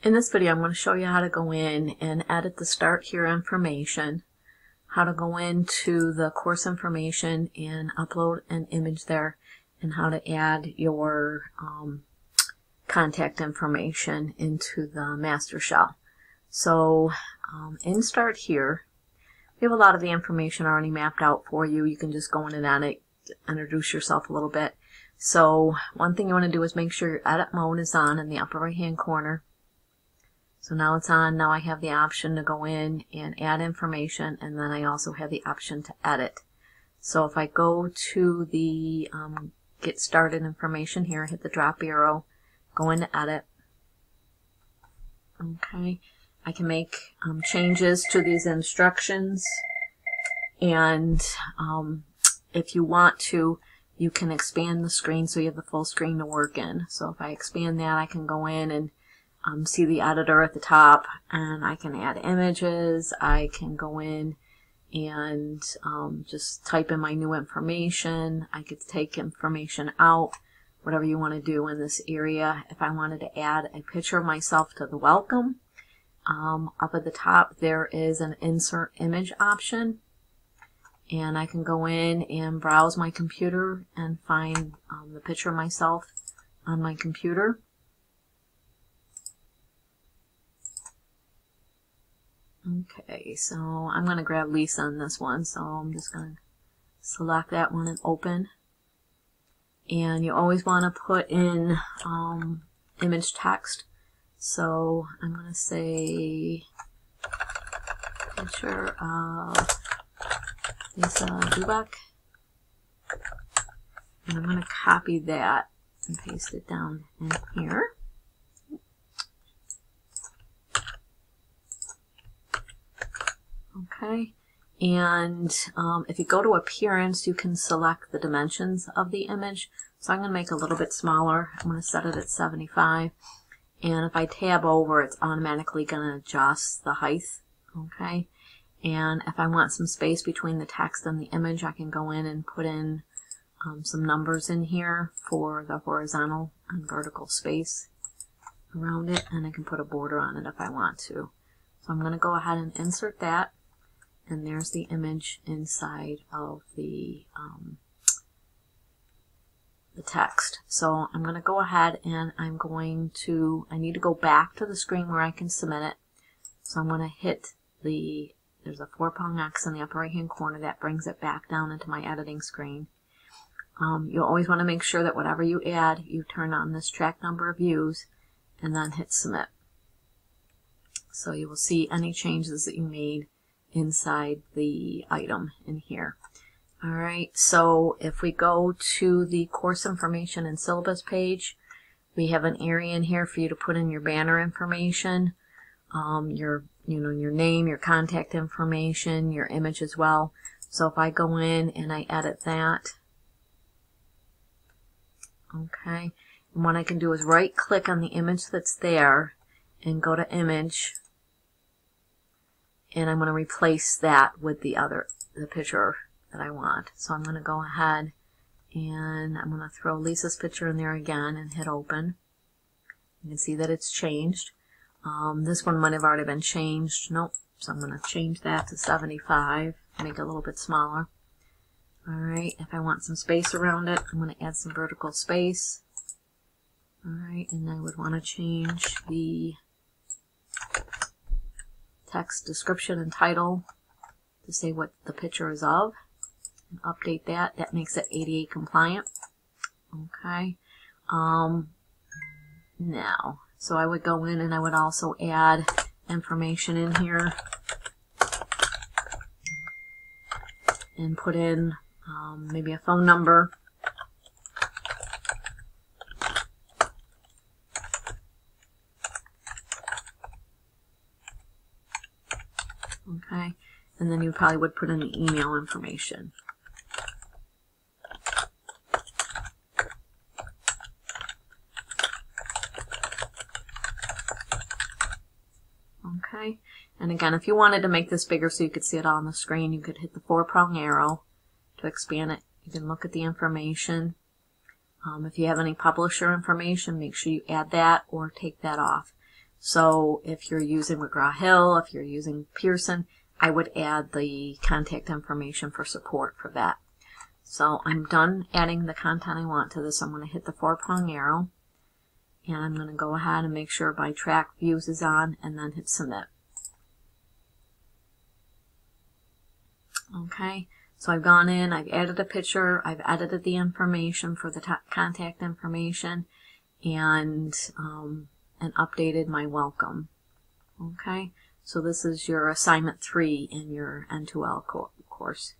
In this video, I'm going to show you how to go in and edit the Start Here information, how to go into the course information and upload an image there, and how to add your um, contact information into the master shell. So um, in Start Here, we have a lot of the information already mapped out for you. You can just go in and edit, introduce yourself a little bit. So one thing you want to do is make sure your edit mode is on in the upper right hand corner. So now it's on. Now I have the option to go in and add information and then I also have the option to edit. So if I go to the um, get started information here, hit the drop arrow, go into edit. Okay, I can make um, changes to these instructions and um, if you want to, you can expand the screen so you have the full screen to work in. So if I expand that, I can go in and um, see the editor at the top and I can add images. I can go in and um, just type in my new information. I could take information out, whatever you want to do in this area. If I wanted to add a picture of myself to the welcome, um, up at the top there is an insert image option and I can go in and browse my computer and find um, the picture of myself on my computer. Okay, so I'm going to grab Lisa on this one, so I'm just going to select that one and open. And you always want to put in um, image text. So I'm going to say picture of Lisa Dubak. And I'm going to copy that and paste it down in here. Okay. And um, if you go to appearance, you can select the dimensions of the image. So I'm going to make a little bit smaller. I'm going to set it at 75. And if I tab over, it's automatically going to adjust the height. Okay. And if I want some space between the text and the image, I can go in and put in um, some numbers in here for the horizontal and vertical space around it. And I can put a border on it if I want to. So I'm going to go ahead and insert that and there's the image inside of the um, the text. So I'm going to go ahead and I'm going to, I need to go back to the screen where I can submit it. So I'm going to hit the, there's a four prong X in the upper right hand corner that brings it back down into my editing screen. Um, you'll always want to make sure that whatever you add, you turn on this track number of views and then hit submit. So you will see any changes that you made inside the item in here. All right, so if we go to the course information and syllabus page, we have an area in here for you to put in your banner information, um, your you know your name, your contact information, your image as well. So if I go in and I edit that, okay, and what I can do is right click on the image that's there and go to image and I'm going to replace that with the other, the picture that I want. So I'm going to go ahead and I'm going to throw Lisa's picture in there again and hit open. You can see that it's changed. Um, this one might have already been changed. Nope. So I'm going to change that to 75, make it a little bit smaller. Alright, if I want some space around it, I'm going to add some vertical space. Alright, and I would want to change the text description and title to say what the picture is of. And update that. That makes it ADA compliant. Okay. Um, now, so I would go in and I would also add information in here and put in um, maybe a phone number Okay, and then you probably would put in the email information. Okay, and again, if you wanted to make this bigger so you could see it all on the screen, you could hit the four prong arrow to expand it. You can look at the information. Um, if you have any publisher information, make sure you add that or take that off. So if you're using McGraw-Hill, if you're using Pearson, I would add the contact information for support for that. So I'm done adding the content I want to this. I'm going to hit the four prong arrow and I'm going to go ahead and make sure my track views is on and then hit submit. Okay, so I've gone in, I've added a picture, I've edited the information for the contact information, and um, and updated my welcome. Okay, so this is your assignment three in your N2L co course.